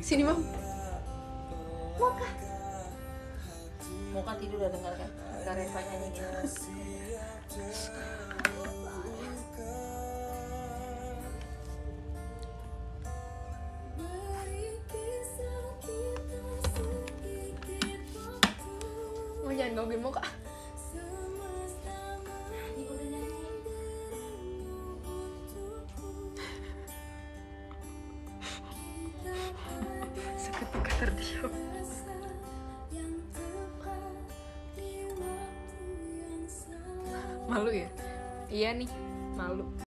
sini mam. Mau kan tidur udah dengar kan? Dengar Reva nyanyi. Gitu mau jangan gangguin muka terdiam. Malu ya? Iya nih malu